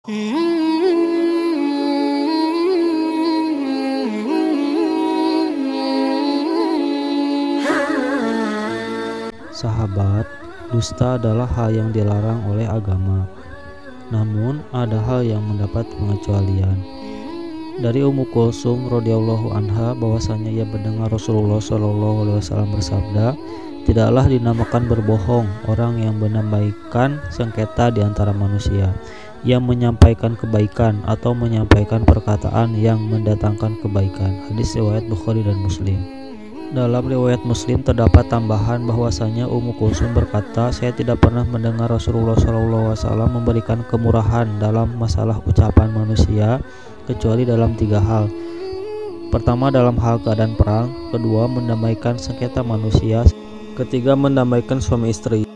Sahabat, dusta adalah hal yang dilarang oleh agama. Namun, ada hal yang mendapat pengecualian. Dari Ummu Kulsum radhiyallahu anha bahwasanya ia mendengar Rasulullah shallallahu alaihi wasallam bersabda, "Tidaklah dinamakan berbohong orang yang menambahkan sengketa di antara manusia, yang menyampaikan kebaikan atau menyampaikan perkataan yang mendatangkan kebaikan." Hadis riwayat Bukhari dan Muslim. Dalam riwayat Muslim terdapat tambahan bahwasanya Ummu Kulsum berkata, "Saya tidak pernah mendengar Rasulullah SAW memberikan kemurahan dalam masalah ucapan manusia kecuali dalam tiga hal. Pertama dalam hal keadaan perang, kedua mendamaikan sengketa manusia, ketiga mendamaikan suami istri."